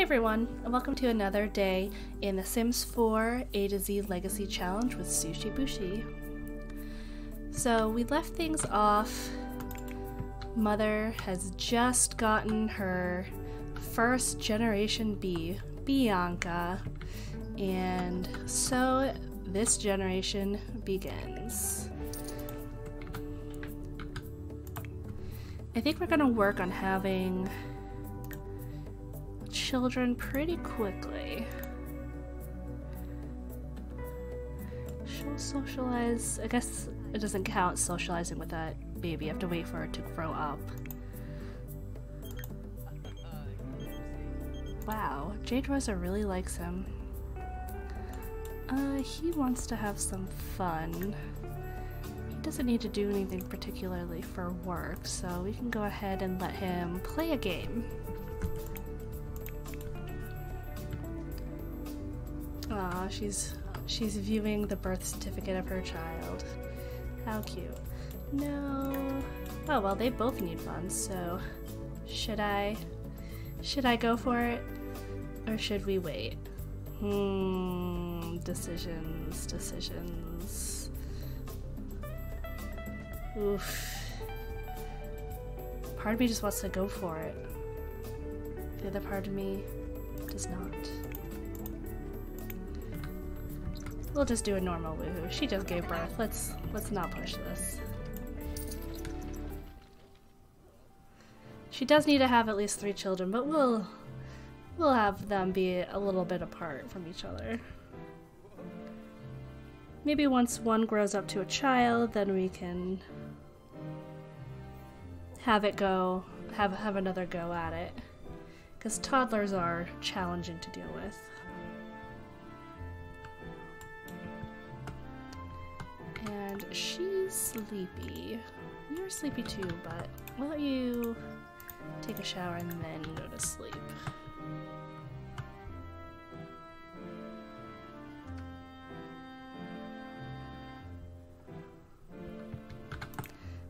Hey everyone, and welcome to another day in The Sims 4 A to Z Legacy Challenge with SushiBushee. So we left things off. Mother has just gotten her first generation B, Bianca, and so this generation begins. I think we're gonna work on having children pretty quickly. She'll socialize. I guess it doesn't count socializing with that baby. You have to wait for her to grow up. Wow, Jade Rosa really likes him. Uh, he wants to have some fun. He doesn't need to do anything particularly for work, so we can go ahead and let him play a game. Aw, she's she's viewing the birth certificate of her child. How cute. No. Oh well, they both need fun, so should I should I go for it? Or should we wait? Hmm, decisions, decisions. Oof. Part of me just wants to go for it. The other part of me does not. We'll just do a normal woohoo. She just gave birth. Let's let's not push this. She does need to have at least three children, but we'll we'll have them be a little bit apart from each other. Maybe once one grows up to a child, then we can have it go have have another go at it. Because toddlers are challenging to deal with. And she's sleepy. You're sleepy too, but why don't you take a shower and then go to sleep?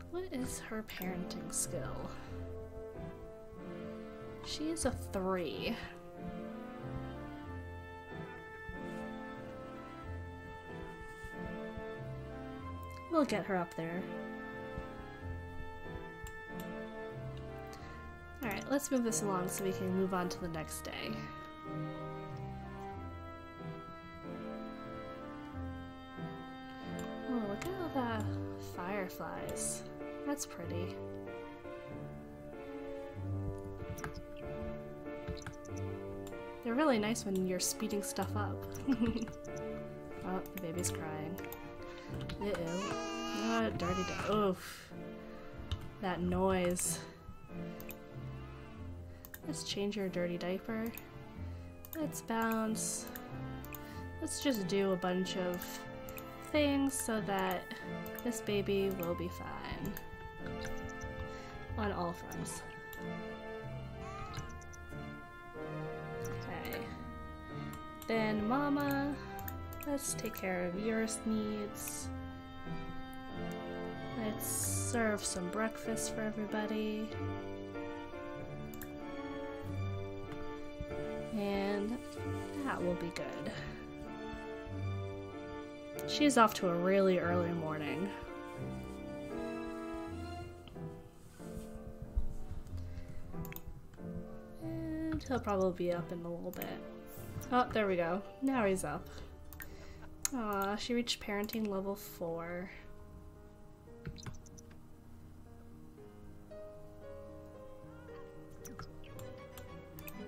What is her parenting skill? She is a three. We'll get her up there. Alright, let's move this along so we can move on to the next day. Oh, look at all the fireflies. That's pretty. They're really nice when you're speeding stuff up. oh, the baby's crying. Uh-oh. Oh, dirty di- Oof. That noise. Let's change your dirty diaper. Let's bounce. Let's just do a bunch of things so that this baby will be fine. On all fronts. Okay. Then mama. Let's take care of your needs. Let's serve some breakfast for everybody. And that will be good. She's off to a really early morning. And he'll probably be up in a little bit. Oh, there we go. Now he's up. Aw, she reached parenting level 4.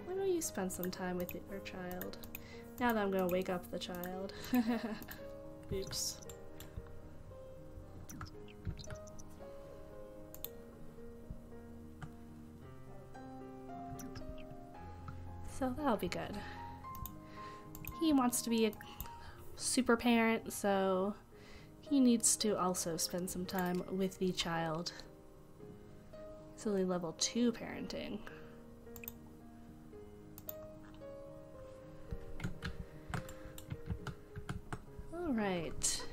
Why don't you spend some time with your child? Now that I'm gonna wake up the child. Oops. So that'll be good. He wants to be a super parent, so he needs to also spend some time with the child. It's only level 2 parenting. Alright.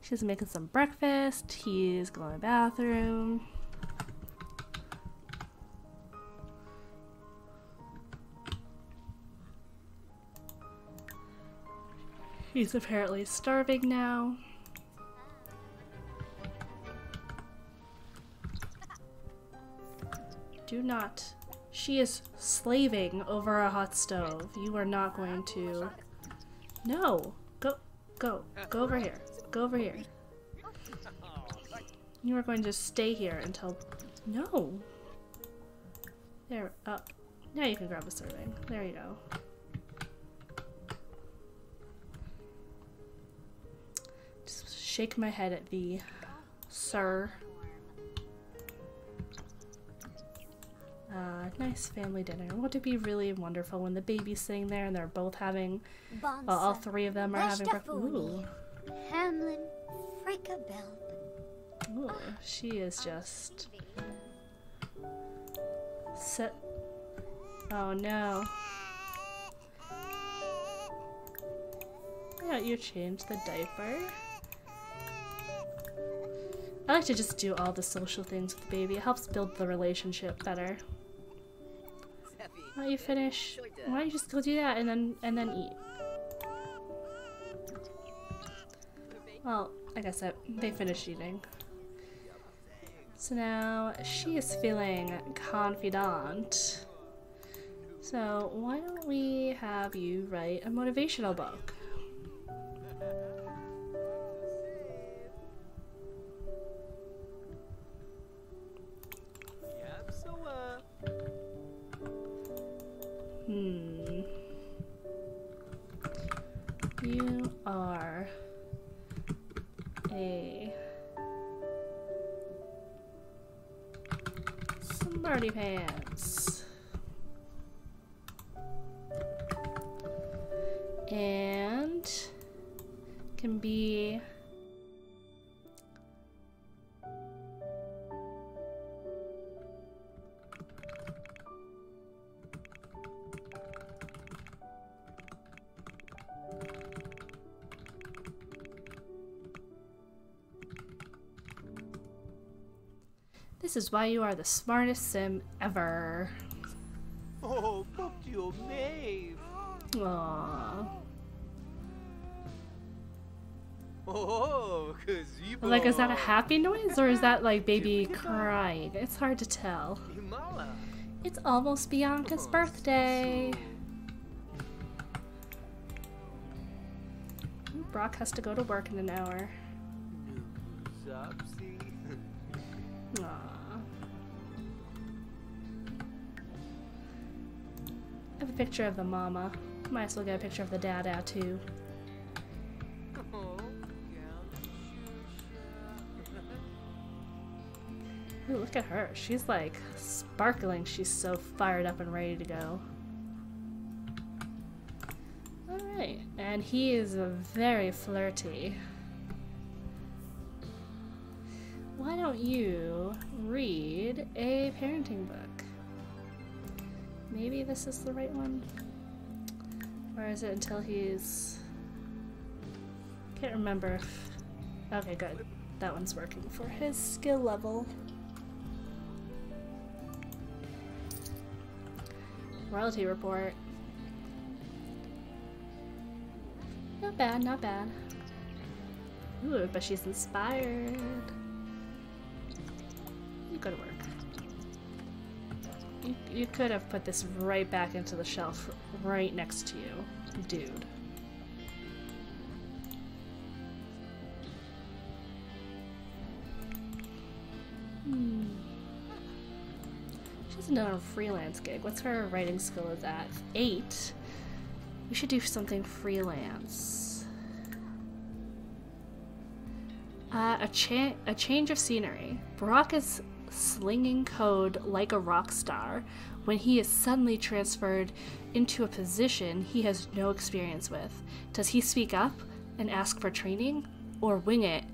She's making some breakfast. He's going to the bathroom. He's apparently starving now. Do not. She is slaving over a hot stove. You are not going to. No! Go, go, go over here. Go over here. You are going to stay here until. No! There. Oh. Now you can grab a serving. There you go. Shake my head at thee, sir. Uh, nice family dinner. Won't it be really wonderful when the baby's sitting there and they're both having, well, all three of them are having breakfast. Ooh. Hamlin Fricabell. Ooh, she is just set. Oh no. Don't you change the diaper? I like to just do all the social things with the baby. It helps build the relationship better. Why don't you finish? Why don't you just go do that and then and then eat? Well, I guess they finished eating. So now she is feeling confident. So why don't we have you write a motivational book? This is why you are the smartest sim ever. Oh, but you name. Aww. Oh, Like, is that a happy noise or is that like baby crying? It's hard to tell. It's almost Bianca's birthday. Brock has to go to work in an hour. Aww. A picture of the mama. Might as well get a picture of the dad out too. Ooh, look at her. She's like sparkling. She's so fired up and ready to go. Alright, and he is very flirty. Why don't you read a parenting book? Maybe this is the right one? Or is it until he's... Can't remember. Okay, good. That one's working for his skill level. Royalty report. Not bad, not bad. Ooh, but she's inspired. You go to work. You, could have put this right back into the shelf right next to you, dude. Hmm. She hasn't done a freelance gig. What's her writing skill is at? Eight. We should do something freelance. Uh, a, cha a change of scenery. Brock is slinging code like a rock star when he is suddenly transferred into a position he has no experience with. Does he speak up and ask for training or wing it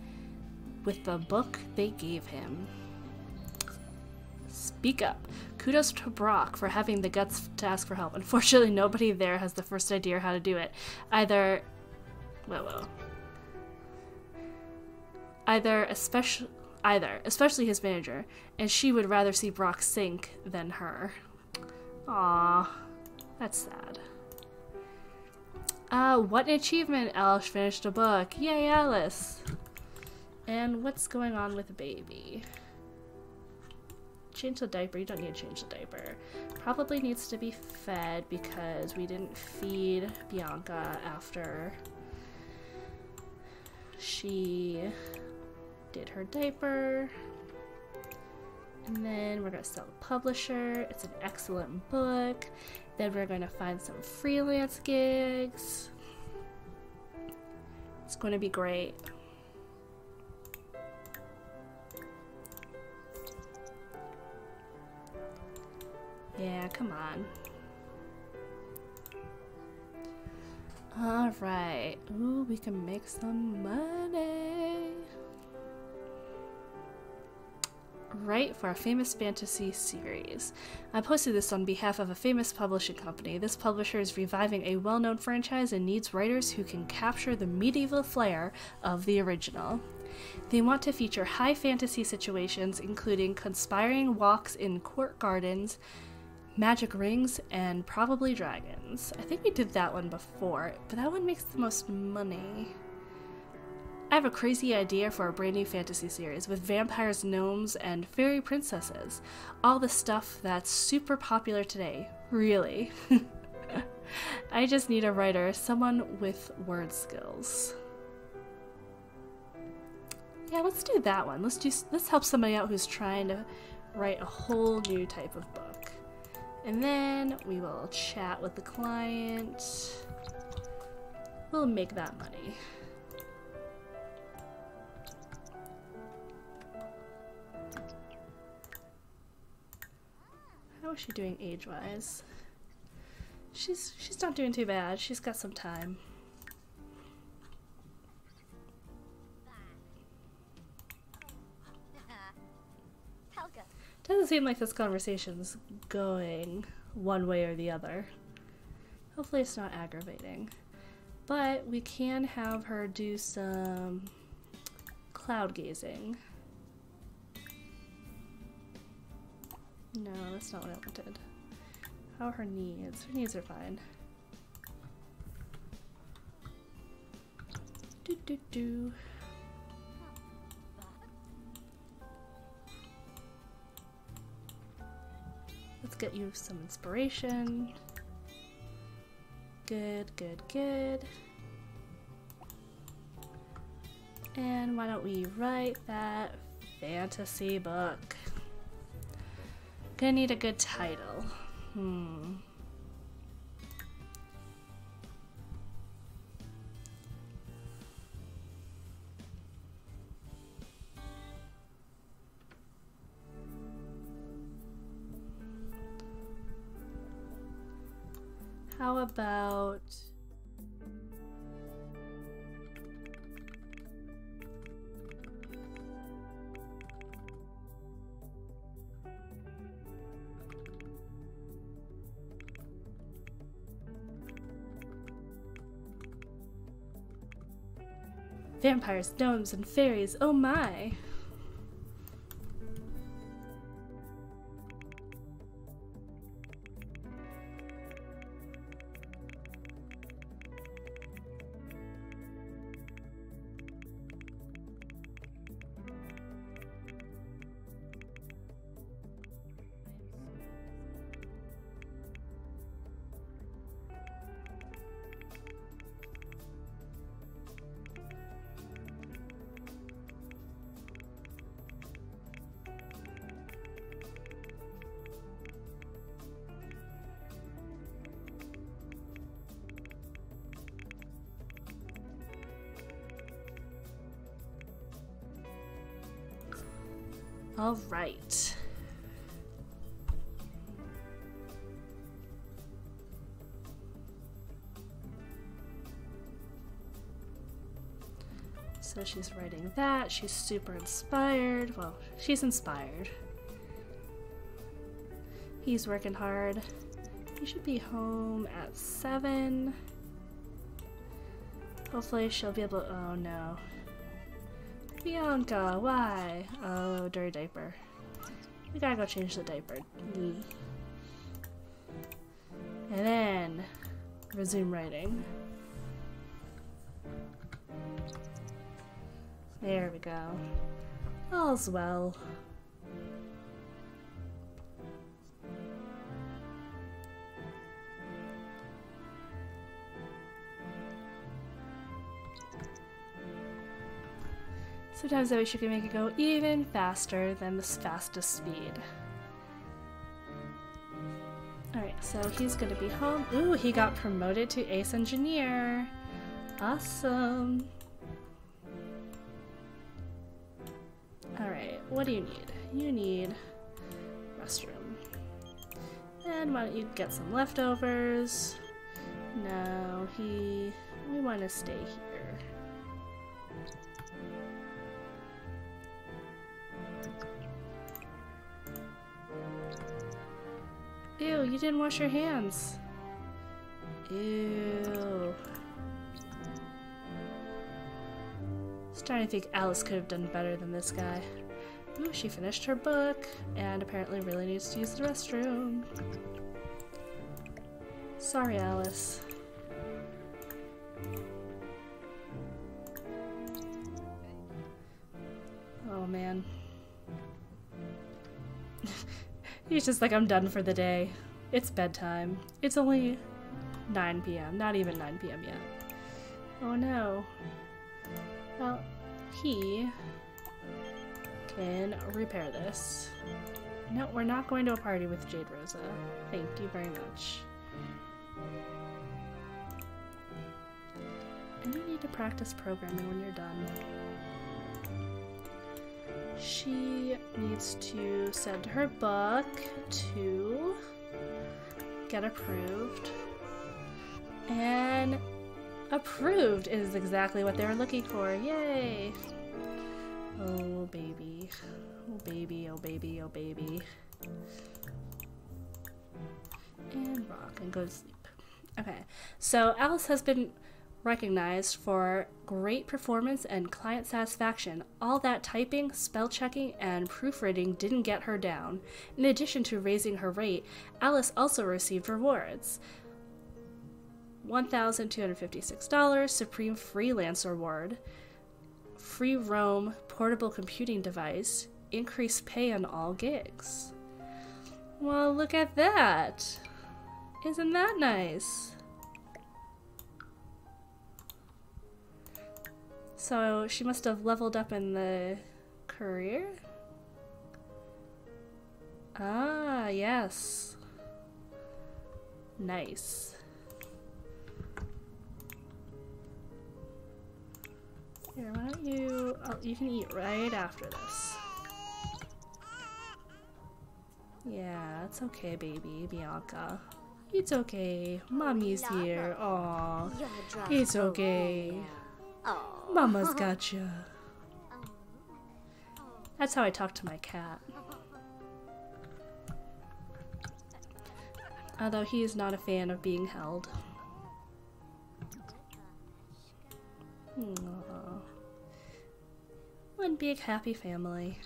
with the book they gave him? Speak up. Kudos to Brock for having the guts to ask for help. Unfortunately, nobody there has the first idea how to do it. Either. Whoa, whoa. Either, especially either, especially his manager, and she would rather see Brock sink than her. Ah, that's sad. Uh, what an achievement! Alice finished a book. Yay, Alice! And what's going on with the baby? Change the diaper. You don't need to change the diaper. Probably needs to be fed because we didn't feed Bianca after she did her diaper. And then we're to sell the publisher. It's an excellent book. Then we're going to find some freelance gigs. It's going to be great. Yeah, come on. Alright. Ooh, we can make some money. Right for a famous fantasy series. I posted this on behalf of a famous publishing company. This publisher is reviving a well known franchise and needs writers who can capture the medieval flair of the original. They want to feature high fantasy situations, including conspiring walks in court gardens, magic rings, and probably dragons. I think we did that one before, but that one makes the most money. I have a crazy idea for a brand new fantasy series with vampires, gnomes, and fairy princesses. All the stuff that's super popular today. Really. I just need a writer, someone with word skills. Yeah, let's do that one. Let's do let's help somebody out who's trying to write a whole new type of book. And then we will chat with the client. We'll make that money. How is she doing age-wise? She's she's not doing too bad. She's got some time. Doesn't seem like this conversation's going one way or the other. Hopefully it's not aggravating. But we can have her do some cloud gazing. No, that's not what I wanted. How are her knees? Her knees are fine. Do do do. Let's get you some inspiration. Good, good, good. And why don't we write that fantasy book? Gonna need a good title. Hmm. How about Vampires, gnomes, and fairies, oh my! All right. So she's writing that. She's super inspired. Well, she's inspired. He's working hard. He should be home at 7. Hopefully she'll be able to- Oh no. Bianca, why? Oh, dirty diaper. We gotta go change the diaper. Mm. And then resume writing. There we go. All's well. Sometimes I wish you could make it go even faster than the fastest speed. Alright, so he's gonna be home. Ooh, he got promoted to ace engineer. Awesome. Alright, what do you need? You need restroom. And why don't you get some leftovers? No, he... We want to stay here. You didn't wash your hands. Ew. Starting to think Alice could have done better than this guy. Ooh, she finished her book and apparently really needs to use the restroom. Sorry, Alice. Oh man. He's just like, I'm done for the day. It's bedtime. It's only 9 p.m. Not even 9 p.m. yet. Oh no. Well, he can repair this. No, we're not going to a party with Jade Rosa. Thank you very much. And you need to practice programming when you're done. She needs to send her book to get approved. And approved is exactly what they were looking for. Yay! Oh, baby. Oh, baby, oh, baby, oh, baby. And rock and go to sleep. Okay, so Alice has been recognized for great performance and client satisfaction. All that typing, spell checking, and proofreading didn't get her down. In addition to raising her rate, Alice also received rewards. $1,256 Supreme Freelance Award, Free Roam Portable Computing Device, increased pay on all gigs. Well, look at that! Isn't that nice? So she must have leveled up in the career? Ah, yes. Nice. Here, why don't you... Oh, you can eat right after this. Yeah, it's okay, baby, Bianca. It's okay. Mommy's here. Aw. It's okay. Mama's uh-huh. gotcha. That's how I talk to my cat. Although he is not a fan of being held. Aww. One big happy family.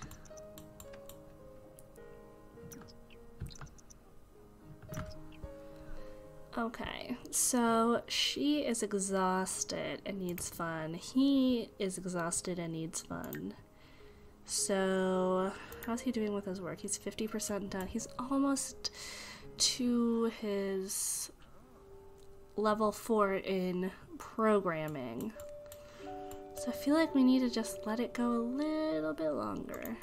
Okay, so she is exhausted and needs fun. He is exhausted and needs fun. So, how's he doing with his work? He's 50% done. He's almost to his level 4 in programming. So, I feel like we need to just let it go a little bit longer.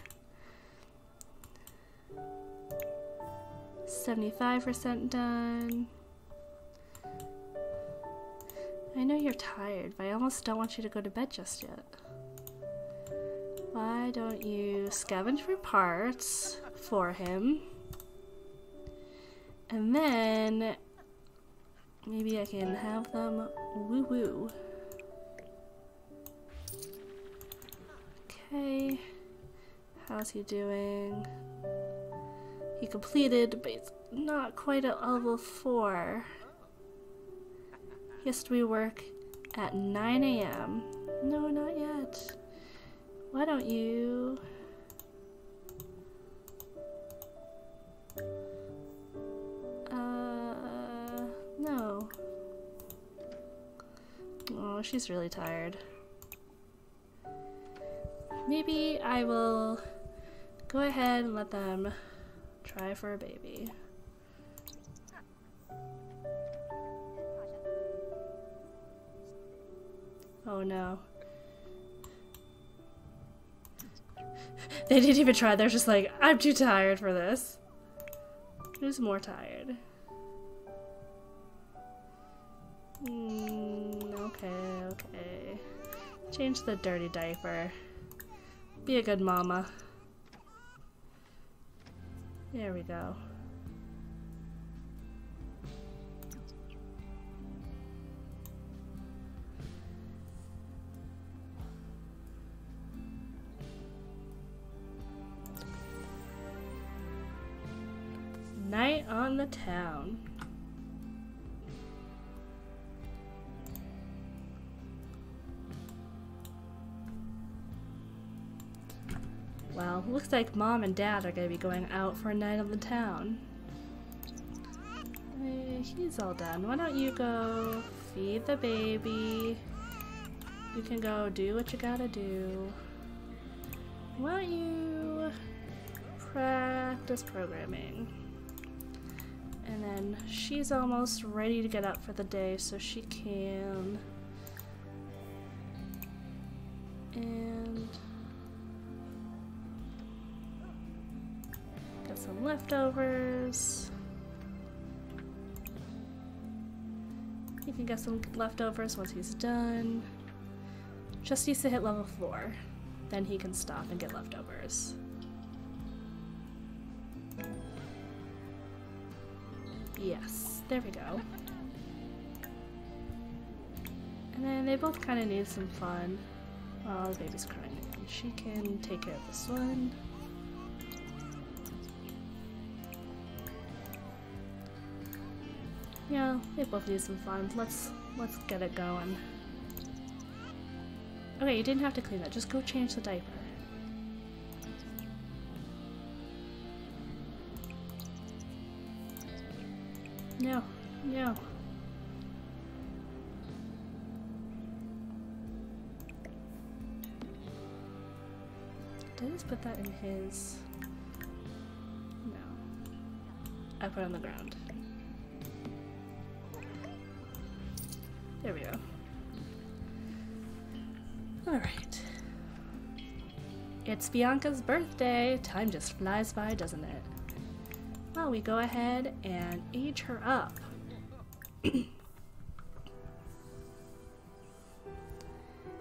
75% done. I know you're tired, but I almost don't want you to go to bed just yet. Why don't you scavenge for parts for him? And then maybe I can have them woo woo. Okay. How's he doing? He completed, but it's not quite at level 4. History work at 9 a.m. No, not yet. Why don't you... Uh, no. Oh, she's really tired. maybe I will go ahead and let them try for a baby. Oh no. They didn't even try, they're just like, I'm too tired for this. Who's more tired? Mm, okay, okay. Change the dirty diaper. Be a good mama. There we go. On the town. Well, looks like mom and dad are gonna be going out for a night on the town. Hey, he's all done. Why don't you go feed the baby? You can go do what you gotta do. Why don't you practice programming? And then she's almost ready to get up for the day, so she can. And get some leftovers. He can get some leftovers once he's done. Just needs to hit level 4. Then he can stop and get leftovers. Yes, there we go. And then they both kind of need some fun. Oh, the baby's crying. She can take care of this one. Yeah, they both need some fun. Let's let's get it going. Okay, you didn't have to clean that. Just go change the diaper. Put that in his? No. I put it on the ground. There we go. Alright. It's Bianca's birthday. Time just flies by, doesn't it? Well, we go ahead and age her up.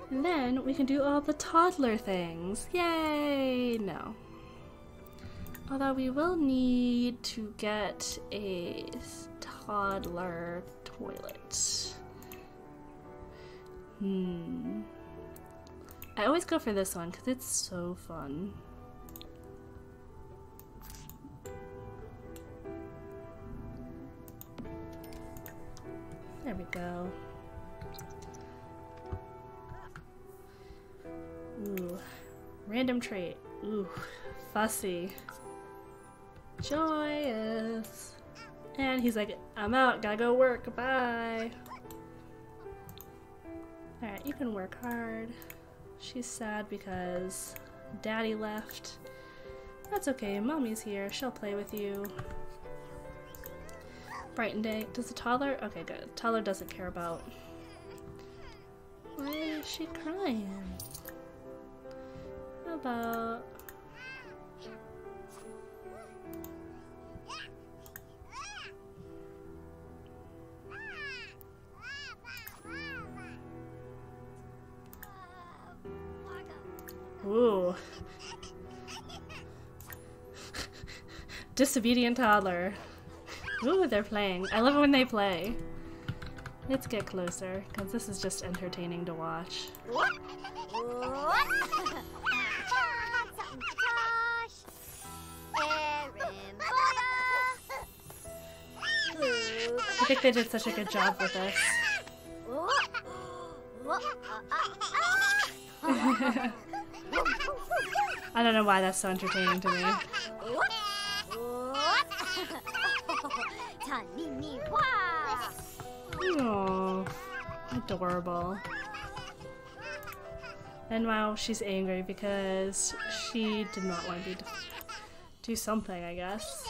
and then we can do all the toddler things. Yay! No. Although we will need to get a toddler toilet. Hmm. I always go for this one because it's so fun. There we go. Ooh. Random trait. Ooh. Fussy. Joyous. And he's like, I'm out, gotta go work, bye. Alright, you can work hard. She's sad because daddy left. That's okay, mommy's here, she'll play with you. Brighton day. Does the toddler? Okay, good. Toddler doesn't care about. Why is she crying? About. Ooh. Disobedient toddler. Ooh, they're playing. I love it when they play. Let's get closer, because this is just entertaining to watch. I think they did such a good job with this. I don't know why that's so entertaining to me. Oh, adorable. And now she's angry because she did not want to do something, I guess.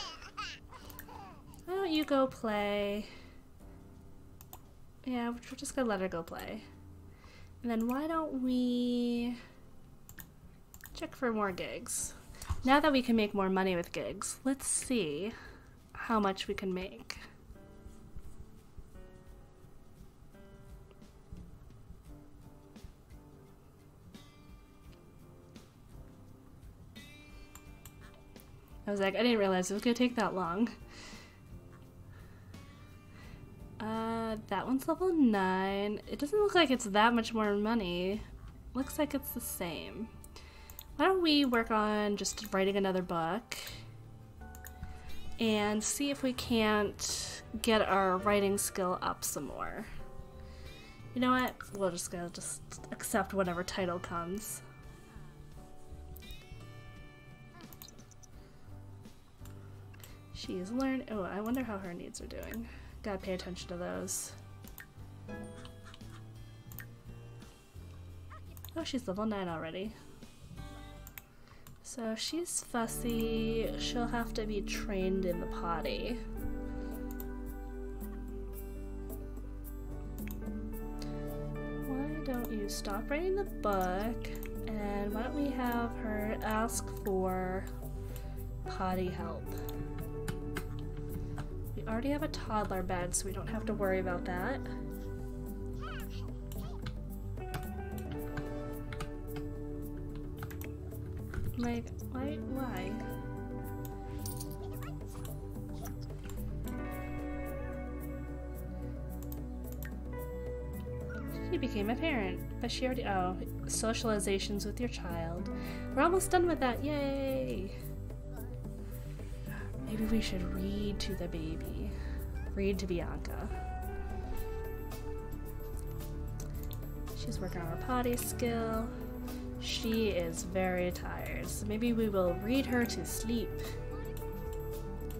Why don't you go play? Yeah, we're just gonna let her go play. And then why don't we check for more gigs? Now that we can make more money with gigs, let's see how much we can make. I was like, I didn't realize it was gonna take that long. That one's level 9. It doesn't look like it's that much more money. Looks like it's the same. Why don't we work on just writing another book and see if we can't get our writing skill up some more. You know what? We're just gonna just accept whatever title comes. She's learned. Oh, I wonder how her needs are doing. Gotta pay attention to those. Oh, she's level 9 already. So she's fussy. She'll have to be trained in the potty. Why don't you stop writing the book and why don't we have her ask for potty help? We already have a toddler bed, so we don't have to worry about that. Like, why? Why? She became a parent, but she already. Oh, socializations with your child. We're almost done with that. Yay! Maybe we should read to the baby. Read to Bianca. She's working on her potty skill. She is very tired, so maybe we will read her to sleep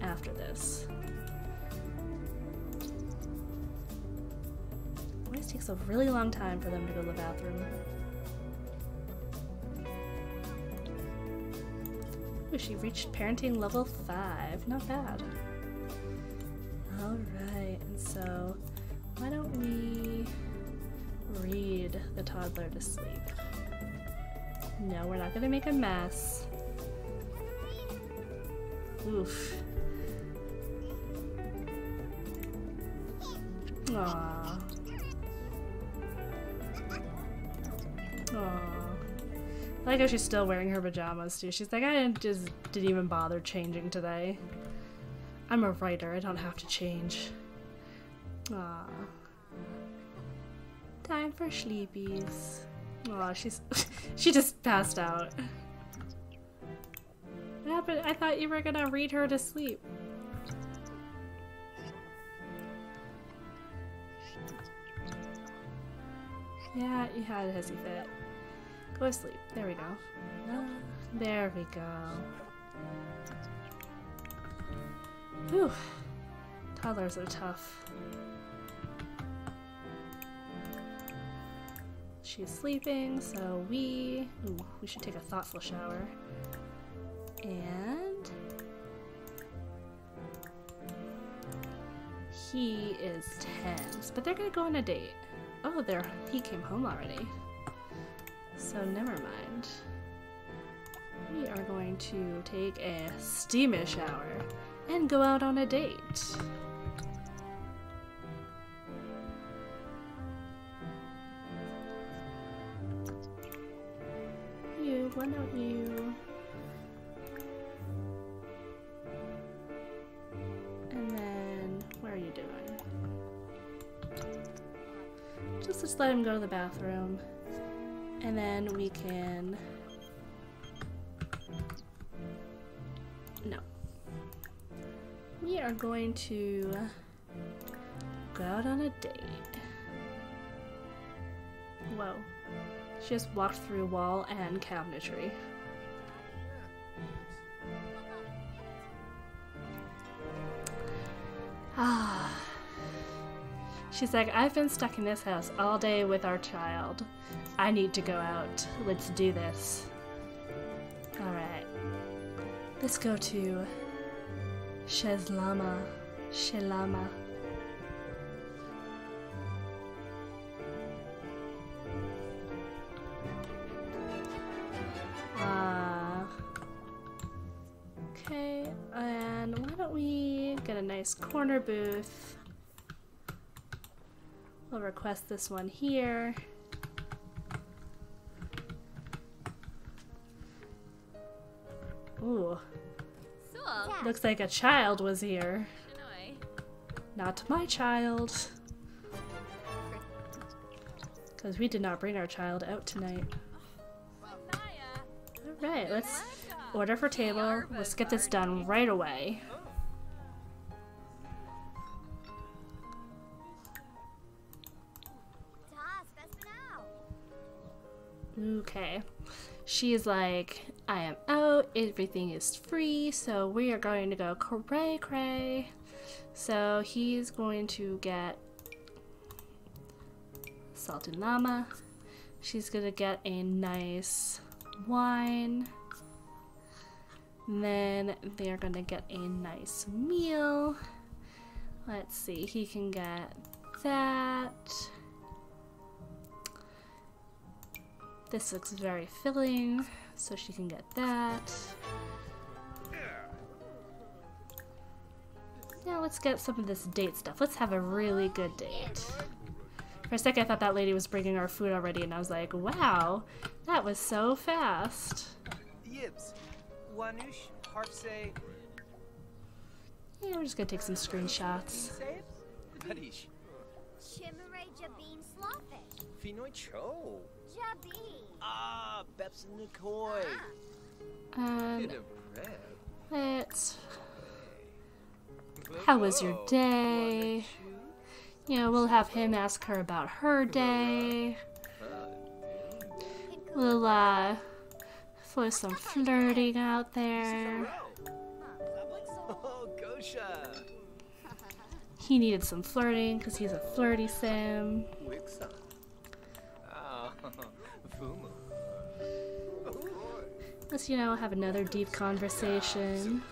after this. Always takes a really long time for them to go to the bathroom. Ooh, she reached parenting level 5. Not bad. Alright, and so why don't we read the toddler to sleep? No, we're not gonna make a mess. Oof. Aww. Aww. I like how she's still wearing her pajamas too. She's like, I just didn't even bother changing today. I'm a writer, I don't have to change. Aww. Time for sleepies. Aw, she's she just passed out. What happened? I thought you were gonna read her to sleep. Yeah, you had a hissy fit. Go to sleep. There we go. There we go. Whew. Toddlers are tough. She's sleeping, so we... Ooh, we should take a thoughtful shower. And... He is tense, but they're gonna go on a date. Oh, there he came home already. So never mind. We are going to take a steamy shower and go out on a date. You, why don't you... And then, what are you doing? Just, just let him go to the bathroom. And then we can... No. We are going to go out on a date. Just walked through wall and cabinetry. Ah. She's like, I've been stuck in this house all day with our child. I need to go out. Let's do this. Alright. Let's go to Chez Llama. Shelama. Corner booth? We'll request this one here. Ooh, looks like a child was here. Not my child. Because we did not bring our child out tonight. Alright, let's order for table. Let's get this done right away. Okay. She's like, I am out, everything is free, so we are going to go cray cray. So he's going to get salted llama. She's gonna get a nice wine. Then they're gonna get a nice meal. Let's see, he can get that. This looks very filling, so she can get that. Now let's get some of this date stuff. Let's have a really good date. For a second, I thought that lady was bringing our food already, and I was like, wow, that was so fast. Yibs. Wanush, Harfse, Yeah, we're just gonna take some screenshots. Say Hadish. Chimere Jabin Slawfish. Finoi Cho. Jabin. Ah, Beps Nikoi. And let's. How was your day? You know, we'll have him ask her about her day. We'll uh, throw some flirting out there. Oh, Gosha. He needed some flirting because he's a flirty sim. Let's, you know, have another deep conversation.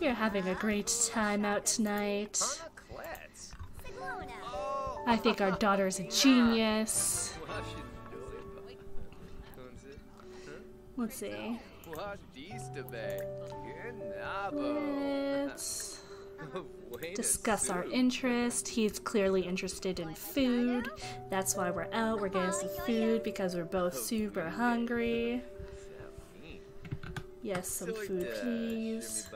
You're having a great time out tonight. I think our daughter's a genius. Let's see. Let's discuss our interest. He's clearly interested in food. That's why we're out. We're getting some food because we're both super hungry. Yes, some food, please.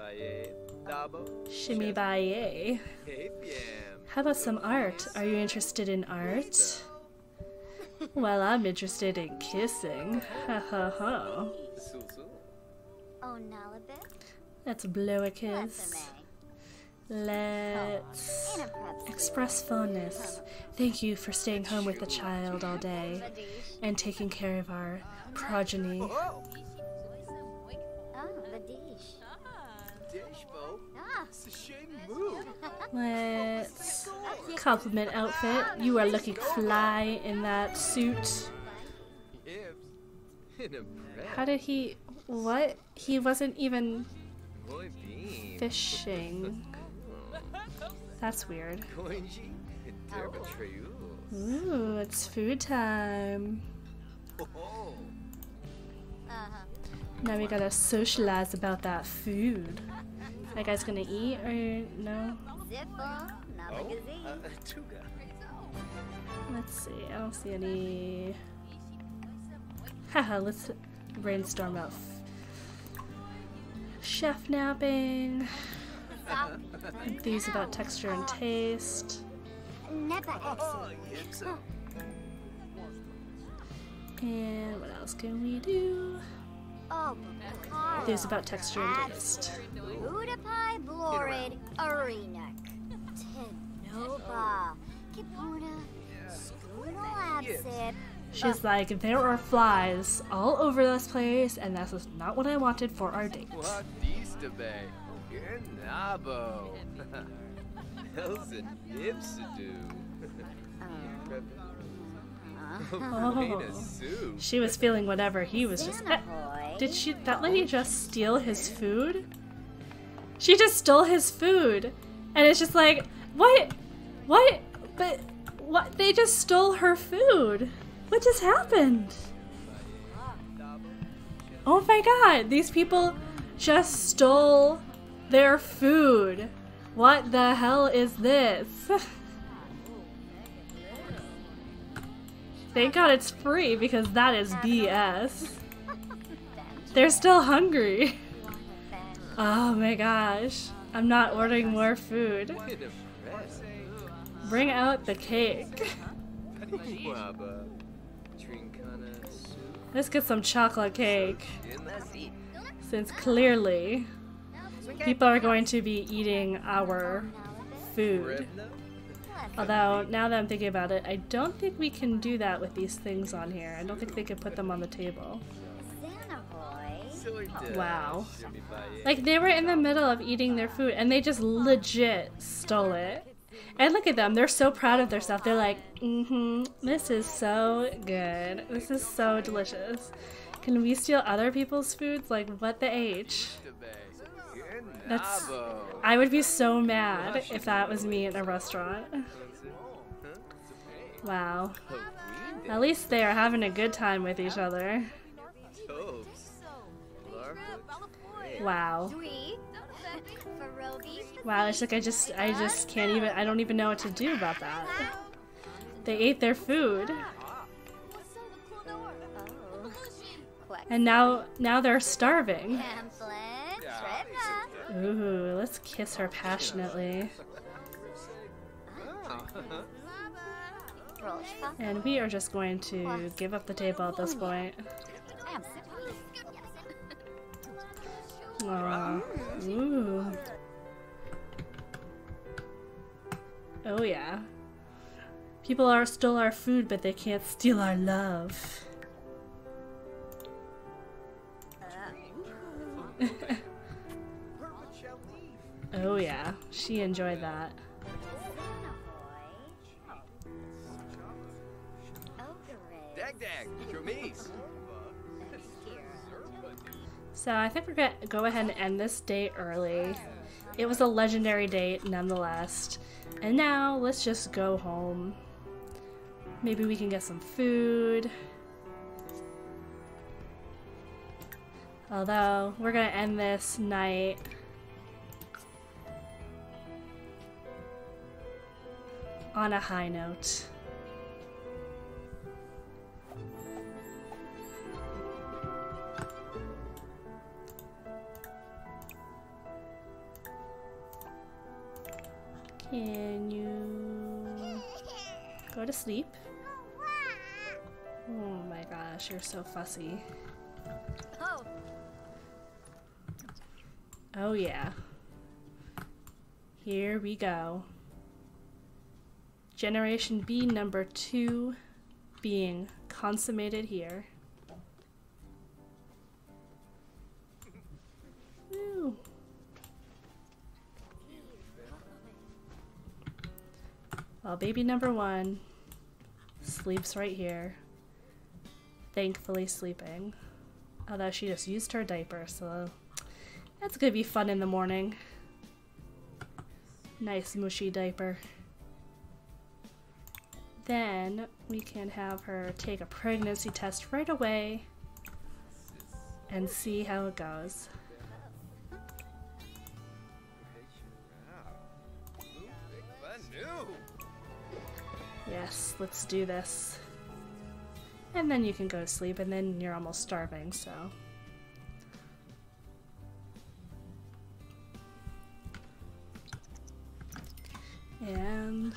Shimmy baye. How about some art? Are you interested in art? Well, I'm interested in kissing. Ha ha ha. Oh, Let's blow a kiss. Let's express fondness. Thank you for staying home with the child all day and taking care of our progeny. Let's compliment outfit. You are looking fly in that suit. How did he? What? He wasn't even fishing. That's weird. Ooh, it's food time. Now we gotta socialize about that food. That guy's gonna eat or no? Zippo. Oh. Uh, Let's see. I don't see any. Haha, let's brainstorm about f- chef napping. These about texture and taste. Nepa Oh, Exi. Yibs. And what else can we do? Oh, Bakara. These about texture and taste. Udapai She's like, there are flies all over this place, and that's just not what I wanted for our date. What dista bay? Nabo. Hell's a nibs to do. Oh. She was feeling whatever he was just. Santa boy. Did she? That lady just steal his food? She just stole his food, and it's just like, what? What? But what? They just stole her food. What just happened? Oh my god! These people just stole their food. What the hell is this? Thank God it's free because that is BS. They're still hungry. Oh my gosh. I'm not ordering more food. Bring out the cake. Let's get some chocolate cake. Since clearly people are going to be eating our food. Although, now that I'm thinking about it, I don't think we can do that with these things on here. I don't think they can put them on the table. Wow. Like, they were in the middle of eating their food and they just legit stole it. And look at them, they're so proud of their stuff. They're like, mm hmm, this is so good. This is so delicious. Can we steal other people's foods? Like, what the H? That's. I would be so mad if that was me in a restaurant. Wow. At least they are having a good time with each other. Wow. Wow, it's like I just I just can't even I don't even know what to do about that. They ate their food. And now now they're starving. Ooh, let's kiss her passionately. And we are just going to give up the table at this point. Aw. Ooh. Oh yeah. People are stole our food, but they can't steal our love. oh yeah, she enjoyed that. So I think we're gonna go ahead and end this date early. It was a legendary date nonetheless. And now let's just go home. Maybe we can get some food. Although, we're gonna end this night. On a high note. Can you go to sleep? Oh my gosh, you're so fussy. Oh, Oh yeah. Here we go. Generation B number two being consummated here. Well, baby number one sleeps right here. Thankfully sleeping. Although she just used her diaper, so that's gonna be fun in the morning. Nice mushy diaper. Then we can have her take a pregnancy test right away and see how it goes. Yes, let's do this. And then you can go to sleep, and then you're almost starving, so. And.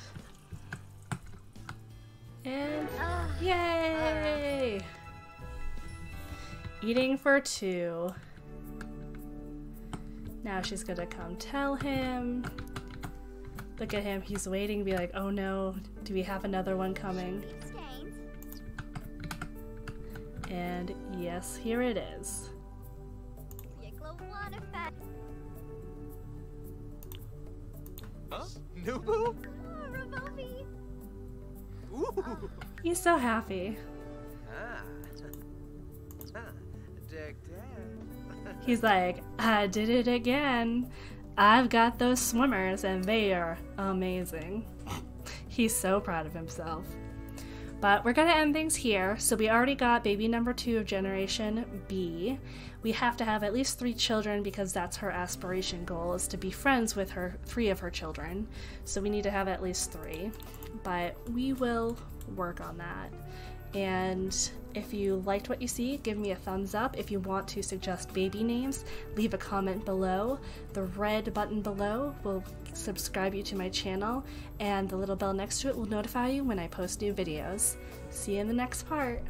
And. Ah, ah. Yay! Eating for two. Now she's gonna come tell him. Look at him, he's waiting, be like, oh no, do we have another one coming? And yes, here it is. Huh? Nubu? Oh, Ooh. He's so happy. Ah. Ah. He's like, I did it again. I've got those swimmers and they are amazing. He's so proud of himself. But we're going to end things here. So we already got baby number two of Generation B. We have to have at least three children because that's her aspiration goal is to be friends with her three of her children. So we need to have at least three. But we will work on that. And if you liked what you see, give me a thumbs up. If you want to suggest baby names, leave a comment below. The red button below will subscribe you to my channel, and the little bell next to it will notify you when I post new videos. See you in the next part.